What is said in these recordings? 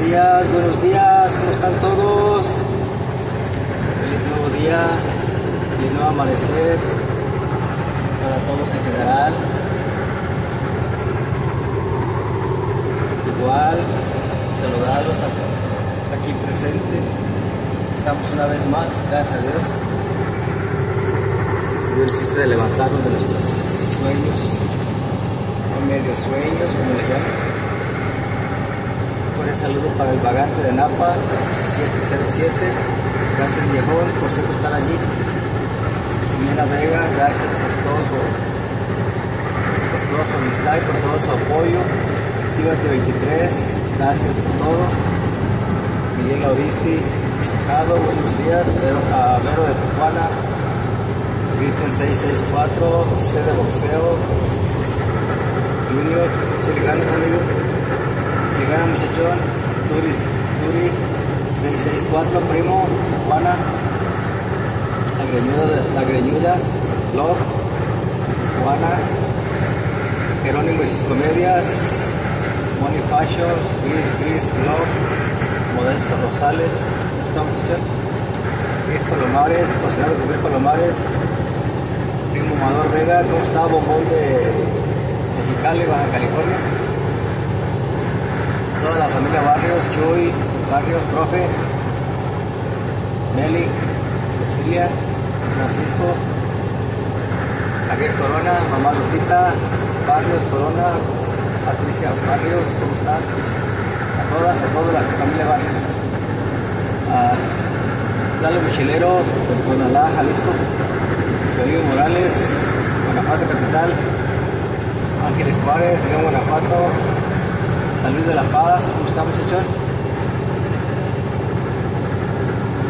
días, buenos días, ¿cómo están todos? Feliz nuevo día, feliz nuevo amanecer para todos en general. Igual, saludarlos aquí presente. Estamos una vez más, gracias a Dios. Dios hiciste de levantarnos de nuestros sueños, o medio sueños, como le llaman un saludo para el vagante de Napa 707. Gracias viejón por siempre estar allí. Mira Vega, gracias por todo su, por toda su amistad y por todo su apoyo. Actívate 23, gracias por todo. Miguel Auristi, Jado, buenos días. Vero, de Tijuana. Cristian 664, C de boxeo. Junior, Chiliganos, amigo. Llegada muchachón, Turi, Turi 664, primo, Juana, la greñuda, la greñuda, Love, Juana, Jerónimo y sus comedias, Fashions, Chris, Chris, Love, Modesto Rosales, ¿cómo está muchachón? Chris Palomares, cocinado con Chris Palomares, primo Amador Vega, ¿cómo está? Bombón de Mexicali, Baja California toda la familia Barrios, Chuy, Barrios, profe, Nelly, Cecilia, Francisco, Javier Corona, mamá Lupita, Barrios Corona, Patricia Barrios, ¿cómo están? A todas, a toda la familia Barrios. A Lalo Mochilero, de Tonalá, Jalisco, Felipe Morales, Guanajuato Capital, Ángeles Juárez, León Guanajuato, San Luis de la Paz, ¿cómo está muchachón?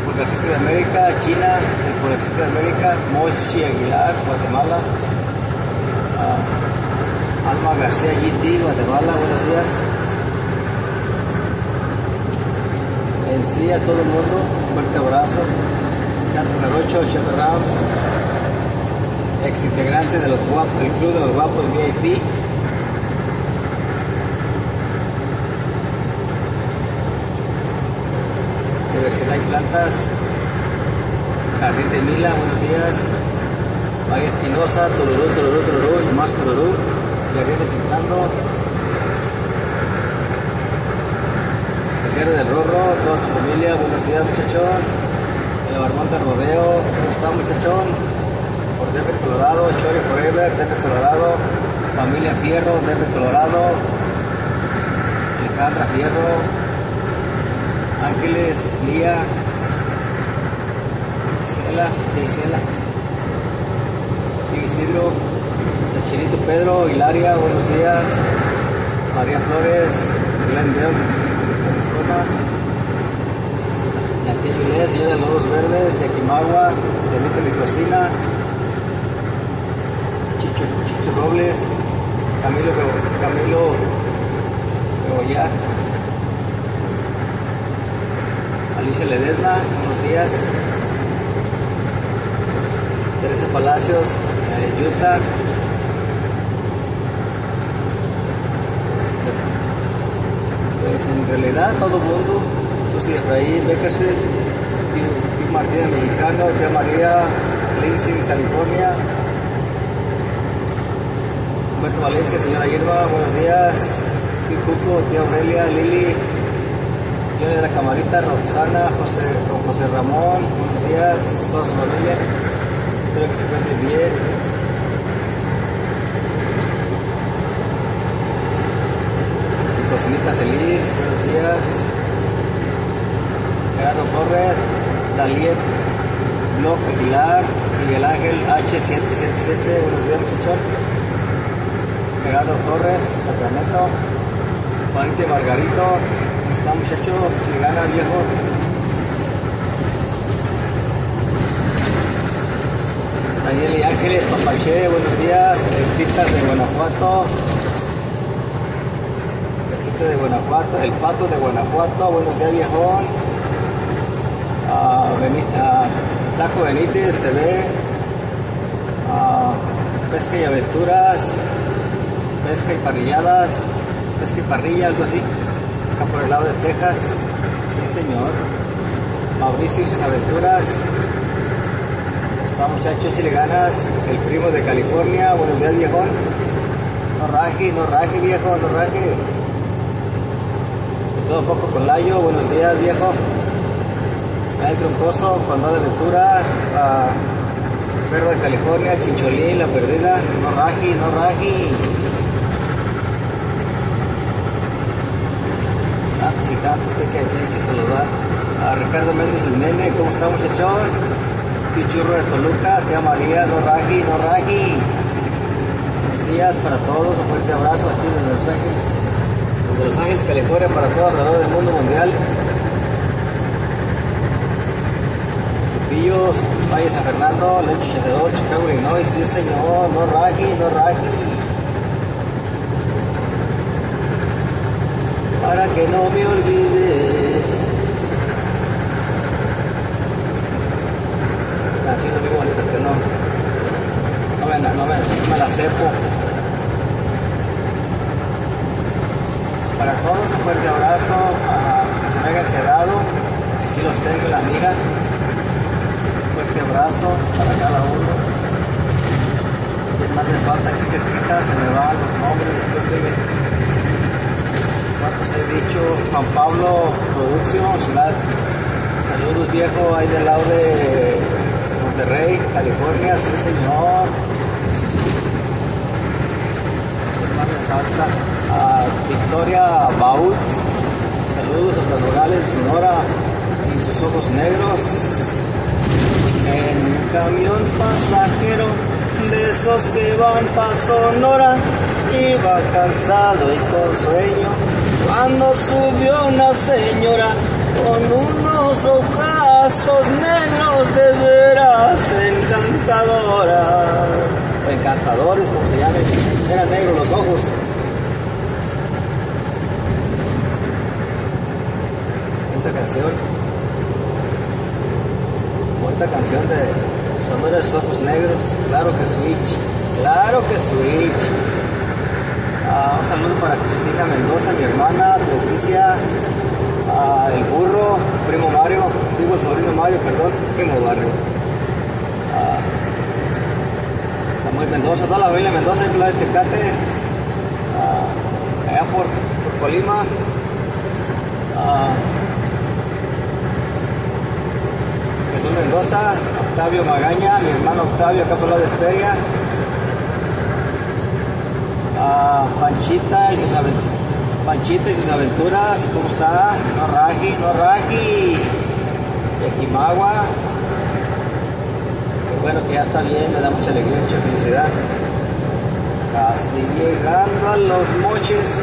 Pulgarcito de América, China, el Pulgarcito de América, Moisés Aguilar, Guatemala, uh, Alma García GT, Guatemala, buenos días. En sí a todo el mundo, un fuerte abrazo. Gato Carocho, Chef Rams, ex integrante de los guapos, del Club de los Guapos VIP. Universidad y Plantas, Jardín de Mila, buenos días. María Espinosa, Tururú, Tururú, Tururú y más Tururú, Jardín de Pintando. Guerrero del Rorro, toda su familia, buenos días muchachón. El Barbón de Rodeo, ¿cómo está muchachón? Por Denver, Colorado, Chori Forever, Denver, Colorado. Familia Fierro, Denver, Colorado. Alejandra Fierro, Ángeles, Lía, Cela, Isela, Isidro, el Chinito Pedro, Hilaria, buenos días, María Flores, Glendale, Arizona, la tía Julia, señora de Lobos Verdes, de Aquimagua, Benito Mi Cocina, Chicho, Chicho Robles, Camilo, Camilo Bebollar. Alicia Ledesma, buenos días. Teresa Palacios, eh, Utah. Pues en realidad todo el mundo, Susi Efraín, Beckersfield, Tim Martínez Mexicano, Tía María, Lindsay, California. Humberto Valencia, señora Irma, buenos días. Tío Cuco, tía Aurelia, Lili, Johnny de la Camarita, Roxana, José, José Ramón, buenos días, toda su familia, espero que se encuentren bien. Mi cocinita feliz, buenos días. Gerardo Torres, Daliet, Bloc Aguilar, Miguel Ángel H777, buenos días muchachos. Gerardo Torres, Sacramento, Juanite Margarito, ¿Cómo está muchacho? Se gana viejo. Daniel y Ángeles, Papache, buenos días. Estitas de Guanajuato. Estita de Guanajuato, el pato de Guanajuato, buenos días viejón. Uh, Beni, Taco Benítez TV. Uh, pesca y aventuras. Pesca y parrilladas. Pesca y parrilla, algo así. Por el lado de Texas. Sí, señor. Mauricio y sus aventuras. Está muchacho chile ganas, el primo de California. Buenos días, viejón. No raje, no raje, viejo, no raje. Todo poco con Layo. Buenos días, viejo. Está el troncoso, cuando de aventura. perro de California, Chincholín, la perdida. No raji, no raji. Tantos y tantos que hay que, que saludar. A Ricardo Méndez el nene, ¿cómo está muchachón? Pichurro de Toluca, tía María, no raji. Buenos días para todos, un fuerte abrazo aquí desde Los Ángeles, desde Los Ángeles, California, para todo alrededor del mundo mundial. Pillos, Valle San Fernando, Leche 82, Chicago, Illinois, sí señor, no raji, no raji. Para que no me olvides. Canciones muy bonitas que no, no me, no me, no me la sepo. Para todos un fuerte abrazo, a los que se me hayan quedado, aquí los tengo en la mira fuerte abrazo para cada uno. ¿Quién más me falta aquí cerquita? Se me van los nombres, discúlpeme. Juan Pablo Producción, ciudad. Saludos viejo, ahí del lado de Monterrey, California, sí señor. A Victoria Baut. Saludos hasta Nogales, Sonora y sus ojos negros en camión pasajero de esos que van pa' Sonora iba cansado y con sueño cuando subió una señora con unos ojazos negros de veras encantadora. Encantadores como se llaman eran negros los ojos. Esta canción. Esta canción de Sonoros Ojos Negros, claro que Switch, claro que Switch. Ah, un saludo para Cristina Mendoza, mi hermana, Leticia, ah, el burro, primo Mario, digo el sobrino Mario, perdón, primo Mario. Ah, Samuel Mendoza, toda la familia Mendoza, el de Tecate, allá por, por Colima. Jesús Mendoza, Octavio Magaña, mi hermano Octavio acá por la de Esperia, a Panchita y sus aventuras. Panchita y sus aventuras, ¿cómo está? No raji, no raji. Equimagua. Qué bueno que ya está bien, me da mucha alegría, mucha felicidad. Casi llegando a los moches.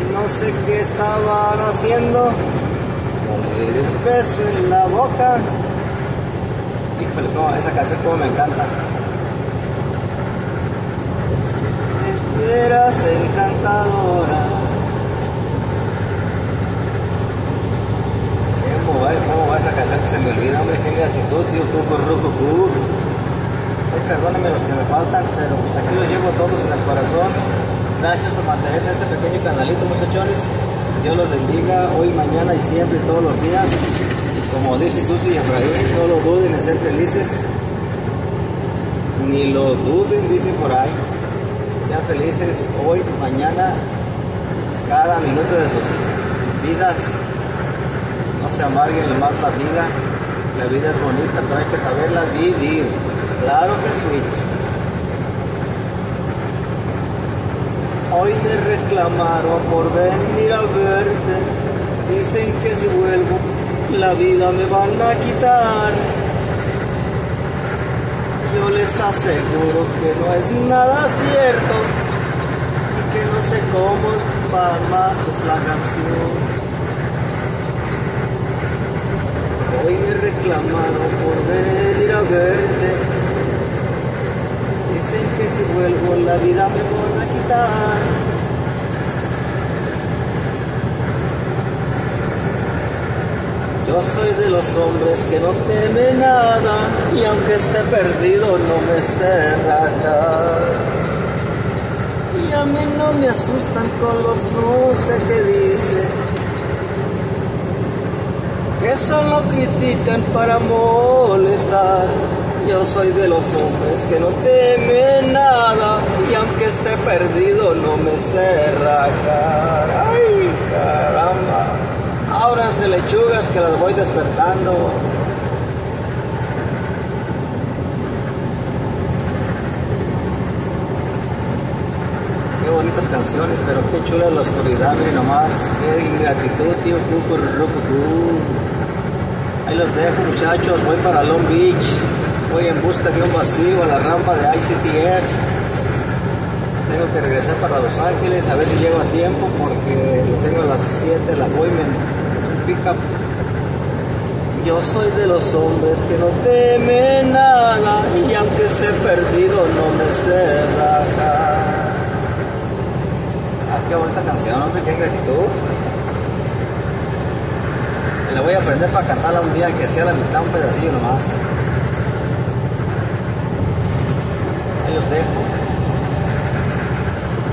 Y no sé qué estaban haciendo de un beso en la boca. Híjole, no, esa canción como me encanta. Eras encantadora. ¿Cómo va, ¿Cómo va esa canción que se me olvida, hombre? Qué gratitud, tío, cucu, rucu, Perdónenme los que me faltan, pero pues aquí los llevo todos en el corazón. Gracias por mantenerse este pequeño canalito, muchachones. Dios los bendiga hoy, mañana y siempre, todos los días. Como dice Susi y Efraín, no lo duden en ser felices. Ni lo duden, dicen por ahí. Sean felices hoy, mañana, cada minuto de sus vidas. No se amarguen más la vida. La vida es bonita, pero hay que saberla vivir. Claro que switch. Hoy me reclamaron por venir a verte. Dicen que si vuelvo, la vida me van a quitar. Yo les aseguro que no es nada cierto y que no sé cómo va más la canción. Hoy me reclamaron por venir a verte Dicen que si vuelvo la vida me van a quitar. Yo soy de los hombres que no teme nada y aunque esté perdido no me cerrará. Y a mí no me asustan con los no sé qué dice. Que solo critican para molestar. Yo soy de los hombres que no temen nada y aunque esté perdido no me rajar. ¡Ay, caramba! Ábranse lechugas que las voy despertando. Qué bonitas canciones, pero qué chula la oscuridad, miren nomás. Qué ingratitud, tío Ahí los dejo, muchachos. Voy para Long Beach. Voy en busca de un vacío a la rampa de ICTF. Tengo que regresar para Los Ángeles a ver si llego a tiempo porque lo tengo a las 7 la appointment. Yo soy de los hombres que no temen nada y aunque sé perdido no me sé rajar. Ah, qué bonita canción, hombre, qué gratitud. Me la voy a aprender para cantarla un día, que sea la mitad, un pedacillo nomás. Ahí los dejo.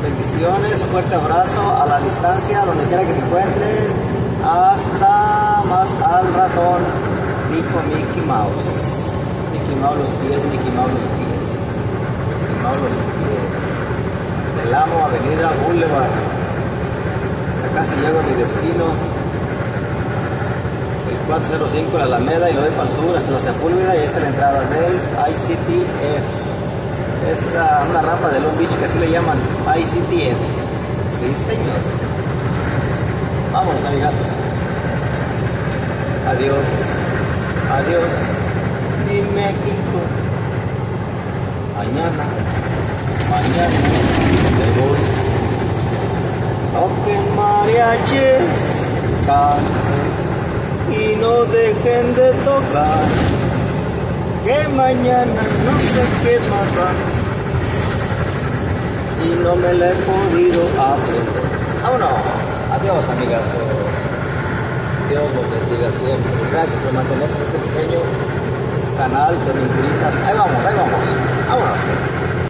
Bendiciones, un fuerte abrazo a la distancia, donde quiera que se encuentren. Hasta más al ratón, dijo Mickey Mouse. Mickey Mouse los pies, Mickey Mouse los pies. Mickey Mouse los pies. Del Amo, Avenida Boulevard. Acá se llego a mi destino. El 405 la Alameda y lo doy para el sur hasta la Sepúlveda y esta es la entrada del ICTF. Es uh, una rampa de Long Beach que así le llaman ICTF. Sí, señor. Vamos, amigazos. Adiós. Adiós. Mi México. Mañana. Mañana me voy. Toquen mariachis, y no dejen de tocar. Que mañana no se quemará y no me la he podido aprender. Vámonos. Adiós, amigas. Dios los bendiga siempre. Gracias por mantenerse en este pequeño canal de mentiritas. Ahí vamos, ahí vamos. Vámonos.